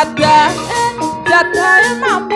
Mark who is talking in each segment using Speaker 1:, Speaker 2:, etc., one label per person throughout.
Speaker 1: yeah yeah yeah yeah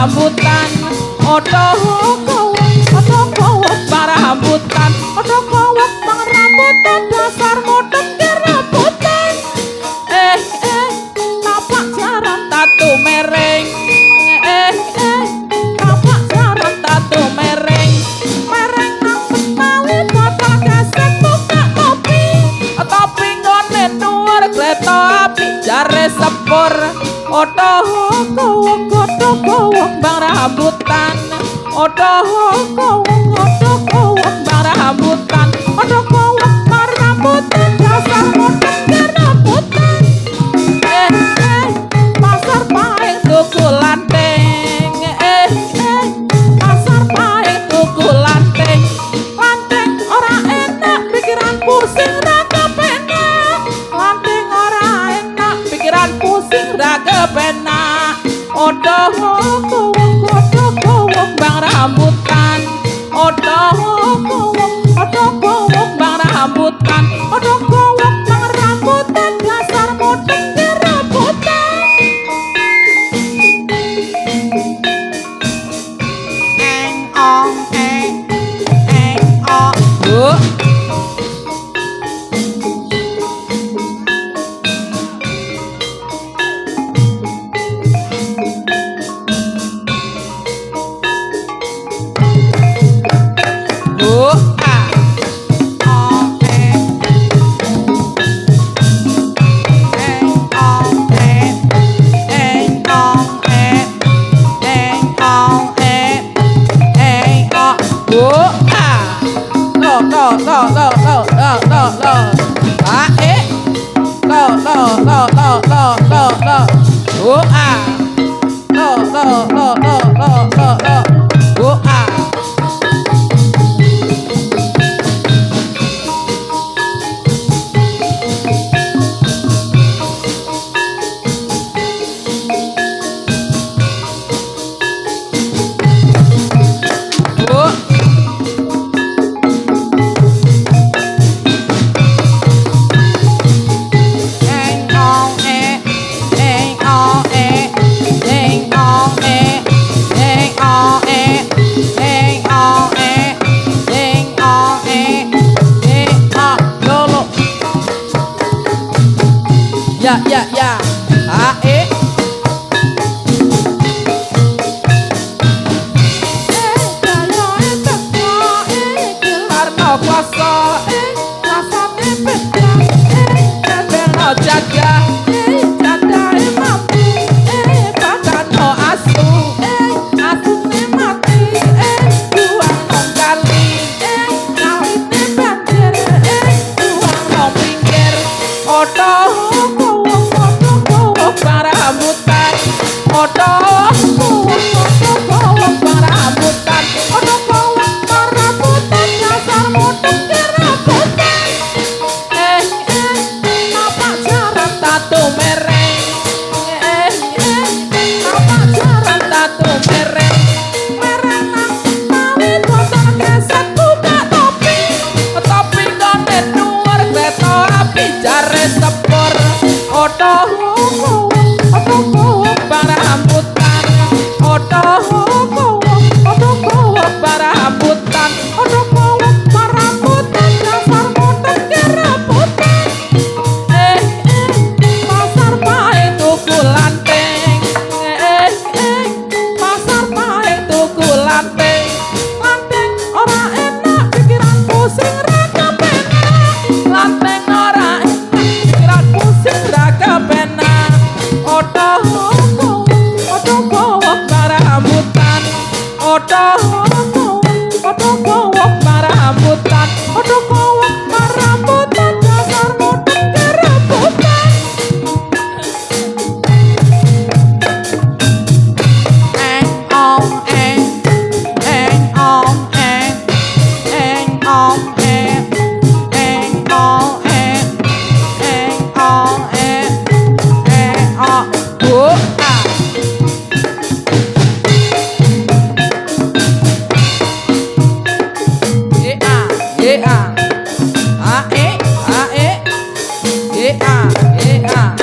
Speaker 1: sambutan otoh. rambutan Odo kowong, odo kowong bar rambutan. Odo kowong bar rambutan. Oh no! Uh A uh